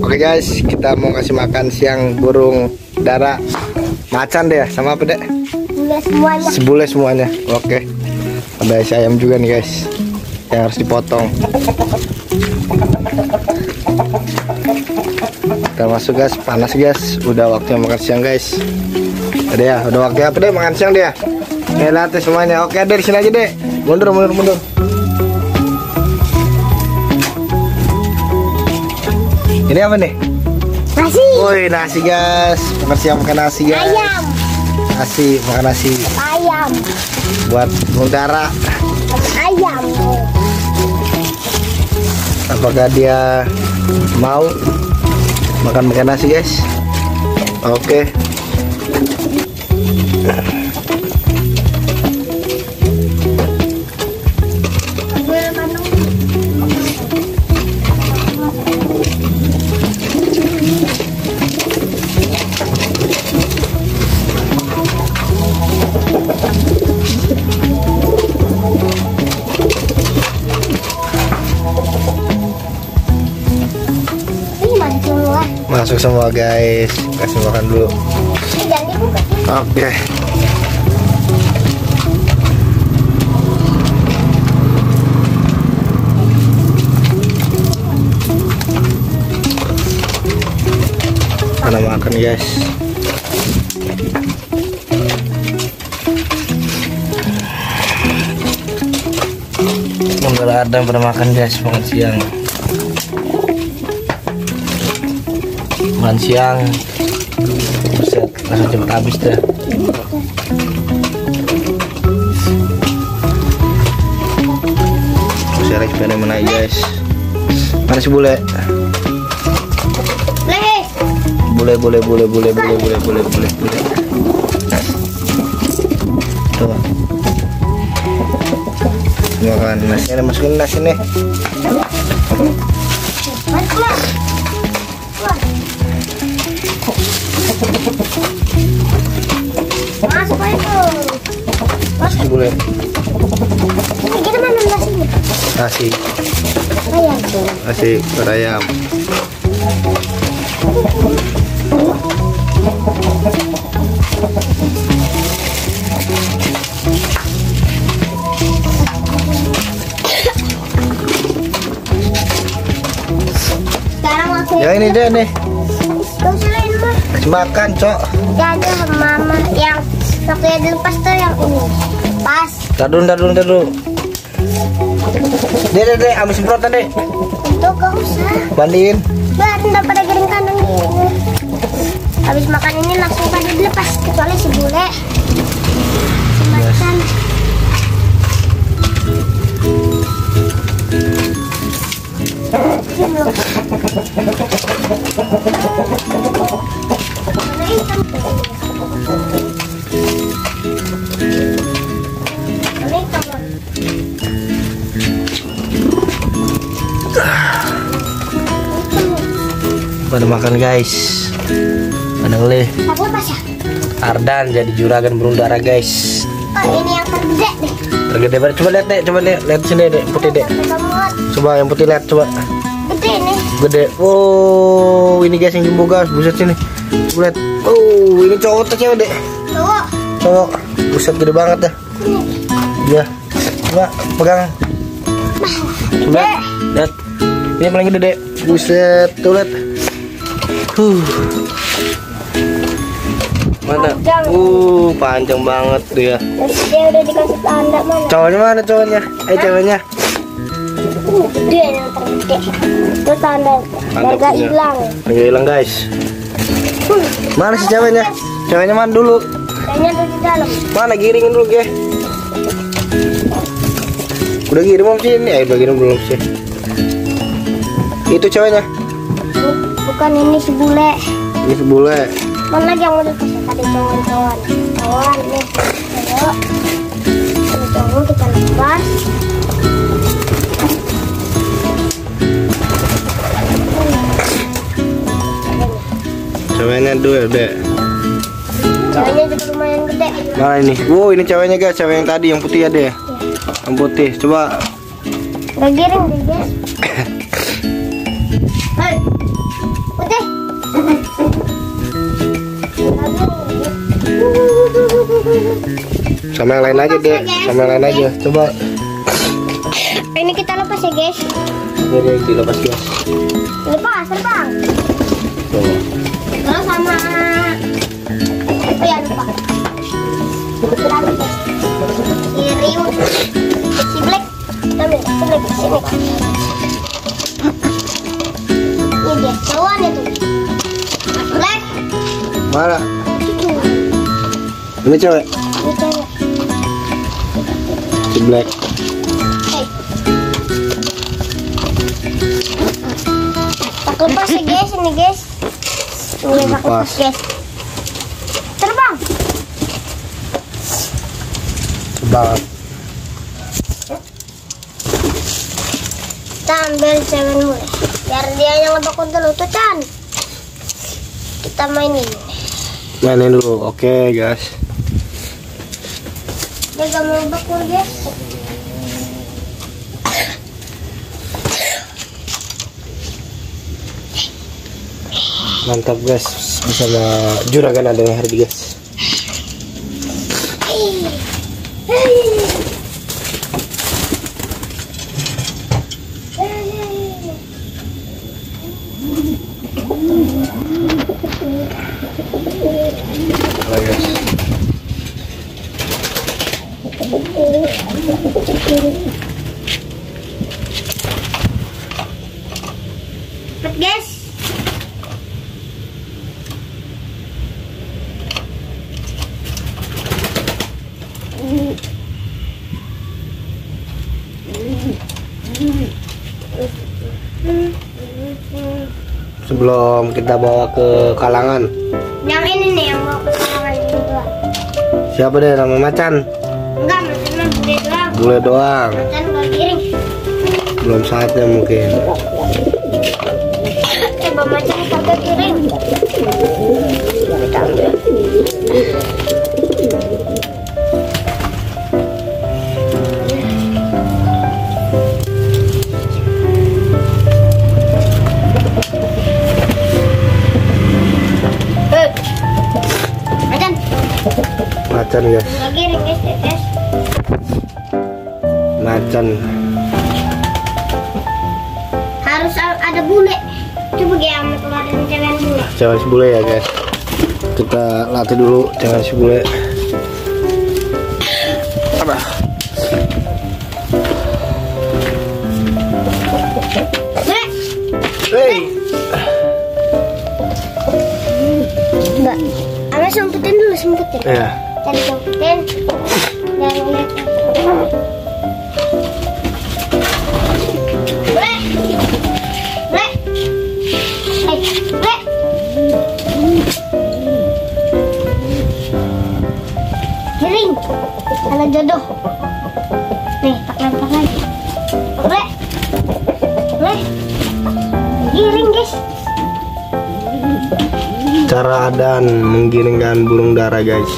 Oke guys, kita mau kasih makan siang burung dara macan deh, sama apa deh? Semuanya. Sebule semuanya. Oke. Ada isi ayam juga nih guys, yang harus dipotong. Kita masuk guys, panas guys. Udah waktunya makan siang guys. Ada ya, udah waktunya apa deh makan siang deh? Oke, lihat deh semuanya. Oke, ada di sini aja deh. Mundur, mundur, mundur. Ini apa nih? Nasi. Woi, nasi guys. Makan siang makan nasi guys. Ayam. Nasi, makan nasi Ayam. buat udara. Ayam. Apakah dia mau makan makan nasi guys? Oke. Ini Masuk semua guys. Kasih makan dulu. Oke. Mana makan guys? Udah ada makan guys makan siang. Makan siang Buset, langsung cepet habis dah. Saya eksperimen mana guys? Mana si bule? Leh. Bule, bule, bule, bule, bule, bule, bule, bule, bule. Tuh. Makan nasi ini masukin nasi nih. Masuk aja tuh. Si bule. Ini kita mana nasinya? Nasi, Ayam tuh. nasi berayam. Sekarang waktu Ya ini deh nih. Makan, Cok. Jadi mama yang waktu yang dilepas tuh yang ini. Pas. Dulu, dulu, ntar dulu. Deh, deh, deh, ambil semprotan deh. Itu gak usah. Mandiin. Biar nggak pada kering kanan gini. Habis makan ini langsung pada dilepas kecuali si bule. Si macan. Diam Pada makan guys. Aku lepas ya? Ardan jadi juragan burung dara guys. Oh, ini yang tergede deh. Tergede banget. Coba lihat deh, coba lihat, lihat sini deh, putih deh. Coba yang putih lihat, coba. Gede nih. Gede. Oh, ini guys yang jumbo guys. Buset sini. Coba lihat. Oh, ini cowok atau cewek deh? Cowok. Cowok. Buset gede banget dah. Iya. Coba pegang. Coba lihat. Ini paling gede deh. Buset, tuh lihat. Huh. Mana? Panjang. Uh, panjang banget dia. Terus dia udah dikasih tanda mana? Cowoknya mana cowoknya? Eh ceweknya? Uh, dia yang tergede. Itu tanda Tanda hilang. Lagi hilang guys. Mana si ceweknya? Ceweknya mana dulu? Kayaknya ada di dalam. Mana giringin dulu ge? Udah giring belum sih ini? Eh udah giring belum sih? Itu ceweknya. Bu- Bukan ini si bule. Ini si bule. Mana lagi yang udah kasih tadi cawan-cawan? Cawan nih. Ayo. Ini kita lepas. Ceweknya dulu deh. Ceweknya juga lumayan gede. Mana ini? Wow ini ceweknya guys, cewek yang tadi yang putih ya deh. Yang putih. Coba. Udah giring deh guys. sama yang lain aja deh sama yang lain aja coba Ini kita lepas ya guys. ini dilepas guys Lepas terbang. Tuh. Terus sama Oh ya lupa. Guys. Si Black, ambil si Black sini. Ini dia kawan itu. Black, mana Ini cewek. Si black. Tak lepas ya guys ini guys. Ini lepas Lepas. guys. Terbang. banget Kita ambil cewek dulu ya. Biar dia yang ngebakun dulu tuh Chan. Kita mainin. mainin dulu oke guys Dia gak mau bakul guys. mantap guys. Bersama juragan ada yang hari guys. Halo guys Cepet guys. Sebelum kita bawa ke kalangan Yang ini nih yang mau ke kalangan doang. siapa deh nama macan Enggak, maksudnya bule doang. bule doang Macan giring. belum saatnya mungkin Coba macan kagak giring. Macan ya, macan. Harus ada bule. Coba sama keluarin cewek bule. jangan si bule ya guys. Kita latih dulu jangan si bule. Apa? Hey enggak. Ama sempetin dulu, sempetin. ya cara adan menggiringkan burung dara guys